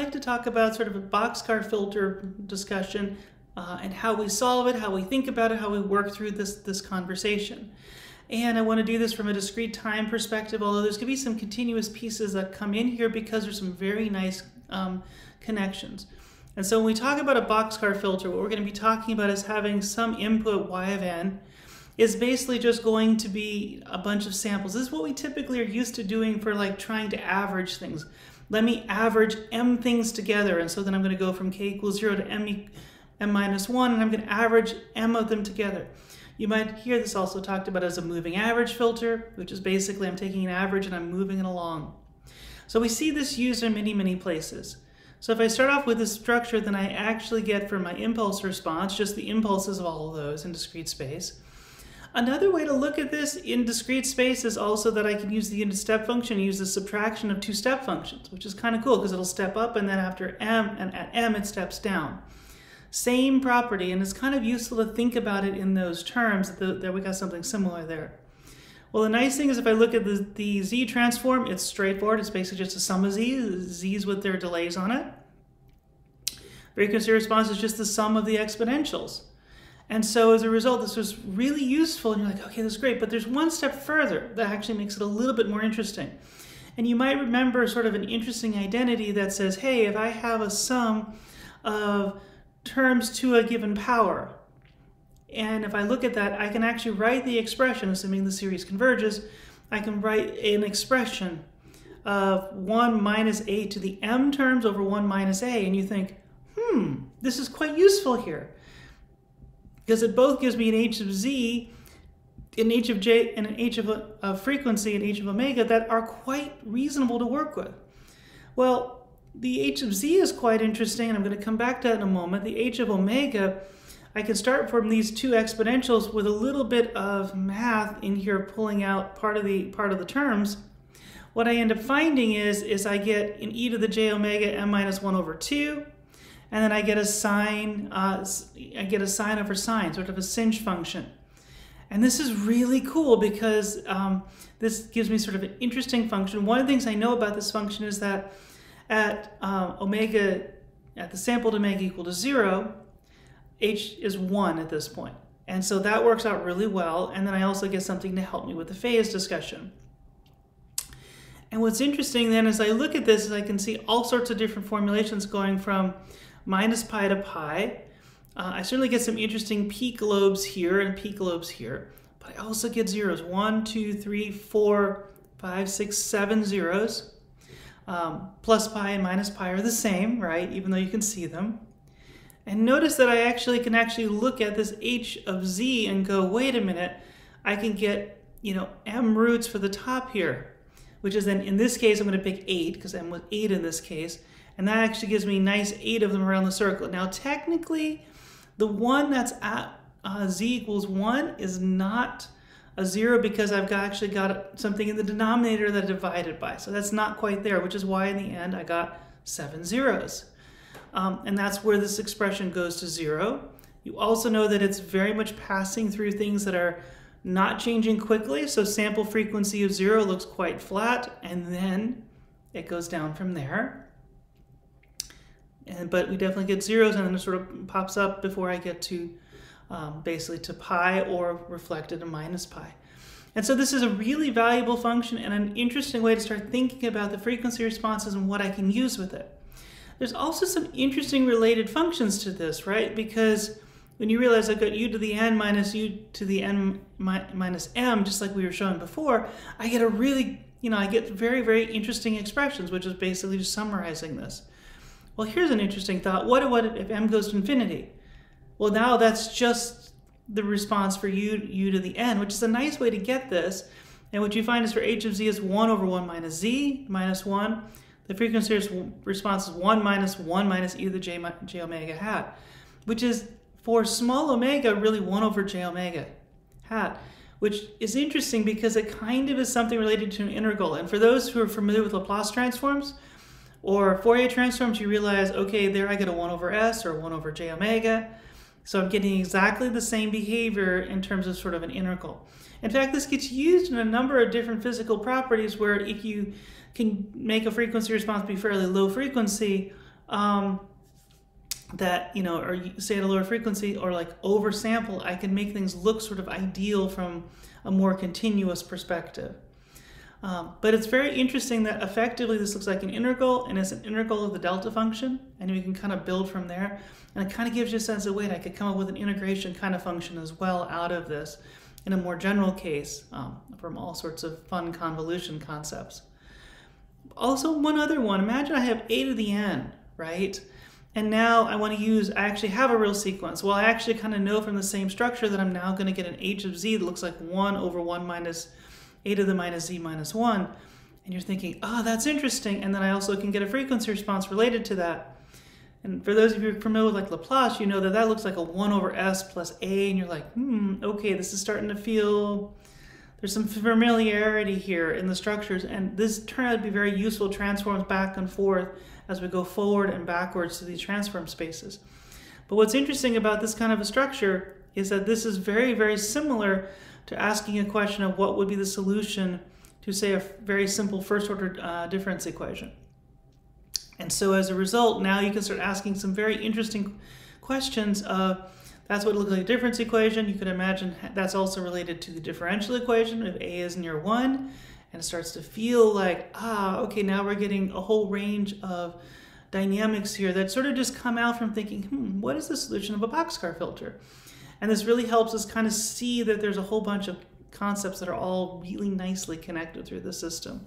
Like to talk about sort of a boxcar filter discussion uh, and how we solve it, how we think about it, how we work through this, this conversation. And I want to do this from a discrete time perspective, although there's going to be some continuous pieces that come in here because there's some very nice um, connections. And so when we talk about a boxcar filter, what we're going to be talking about is having some input y of n is basically just going to be a bunch of samples. This is what we typically are used to doing for like trying to average things. Let me average m things together. And so then I'm going to go from k equals 0 to m, m minus 1, and I'm going to average m of them together. You might hear this also talked about as a moving average filter, which is basically I'm taking an average and I'm moving it along. So we see this used in many, many places. So if I start off with this structure, then I actually get for my impulse response just the impulses of all of those in discrete space. Another way to look at this in discrete space is also that I can use the unit step function, use the subtraction of two step functions, which is kind of cool because it'll step up and then after m and at m it steps down. Same property, and it's kind of useful to think about it in those terms that we got something similar there. Well, the nice thing is if I look at the, the z transform, it's straightforward. It's basically just a sum of z's, z's with their delays on it. Frequency response is just the sum of the exponentials. And so as a result, this was really useful. And you're like, okay, that's great. But there's one step further that actually makes it a little bit more interesting. And you might remember sort of an interesting identity that says, hey, if I have a sum of terms to a given power, and if I look at that, I can actually write the expression, assuming the series converges, I can write an expression of 1 minus a to the m terms over 1 minus a, and you think, hmm, this is quite useful here. Because it both gives me an h of z, an h of j, and an h of, a, of frequency, and h of omega that are quite reasonable to work with. Well, the h of z is quite interesting, and I'm going to come back to that in a moment. The h of omega I can start from these two exponentials with a little bit of math in here pulling out part of the part of the terms. What I end up finding is, is I get an e to the j omega m minus 1 over 2, and then I get a sine, uh, I get a sine over sine, sort of a sinc function. And this is really cool because um, this gives me sort of an interesting function. One of the things I know about this function is that at uh, omega, at the sampled omega equal to 0, h is 1 at this point. And so that works out really well. And then I also get something to help me with the phase discussion. And what's interesting then as I look at this is I can see all sorts of different formulations going from minus pi to pi. Uh, I certainly get some interesting peak lobes here and peak lobes here. But I also get zeros. One, two, three, four, five, six, seven zeros. Um, plus pi and minus pi are the same, right? Even though you can see them. And notice that I actually can actually look at this h of z and go, wait a minute, I can get, you know, m roots for the top here, which is then, in this case, I'm going to pick 8, because m was 8 in this case, and that actually gives me nice 8 of them around the circle. Now, technically, the one that's at uh, z equals 1 is not a 0 because I've got, actually got something in the denominator that I divided by. So that's not quite there, which is why in the end I got 7 zeros um, and that's where this expression goes to zero. You also know that it's very much passing through things that are not changing quickly, so sample frequency of zero looks quite flat, and then it goes down from there. And, but we definitely get zeros, and then it sort of pops up before I get to um, basically to pi or reflected in minus pi. And so this is a really valuable function and an interesting way to start thinking about the frequency responses and what I can use with it. There's also some interesting related functions to this, right? Because when you realize I've got u to the n minus u to the n mi minus m, just like we were showing before, I get a really, you know, I get very, very interesting expressions, which is basically just summarizing this. Well, here's an interesting thought. What, what if m goes to infinity? Well, now that's just the response for u, u to the n, which is a nice way to get this. And what you find is for h of z is 1 over 1 minus z minus 1 the frequency response is 1 minus 1 minus e to the j, j omega hat, which is for small omega really 1 over j omega hat, which is interesting because it kind of is something related to an integral. And for those who are familiar with Laplace transforms or Fourier transforms, you realize, okay, there I get a 1 over s or 1 over j omega. So I'm getting exactly the same behavior in terms of sort of an integral. In fact, this gets used in a number of different physical properties where if you can make a frequency response be fairly low frequency, um, that you know, or say at a lower frequency, or like oversample, I can make things look sort of ideal from a more continuous perspective. Um, but it's very interesting that effectively this looks like an integral and it's an integral of the delta function and we can kind of build from there and it kind of gives you a sense of wait I could come up with an integration kind of function as well out of this in a more general case um, from all sorts of fun convolution concepts. Also one other one, imagine I have a to the n, right? And now I want to use, I actually have a real sequence. Well, I actually kind of know from the same structure that I'm now going to get an h of z that looks like 1 over 1 minus a to the minus z minus 1. And you're thinking, oh, that's interesting. And then I also can get a frequency response related to that. And for those of you familiar with like Laplace, you know that that looks like a 1 over s plus a. And you're like, hmm, okay, this is starting to feel, there's some familiarity here in the structures. And this turned out to be very useful transforms back and forth as we go forward and backwards to these transform spaces. But what's interesting about this kind of a structure is that this is very, very similar to asking a question of what would be the solution to, say, a very simple first order uh, difference equation. And so as a result, now you can start asking some very interesting questions of that's what it looks like a difference equation. You could imagine that's also related to the differential equation if a is near 1 and it starts to feel like, ah, okay, now we're getting a whole range of dynamics here that sort of just come out from thinking, hmm, what is the solution of a boxcar filter? And this really helps us kind of see that there's a whole bunch of concepts that are all really nicely connected through the system.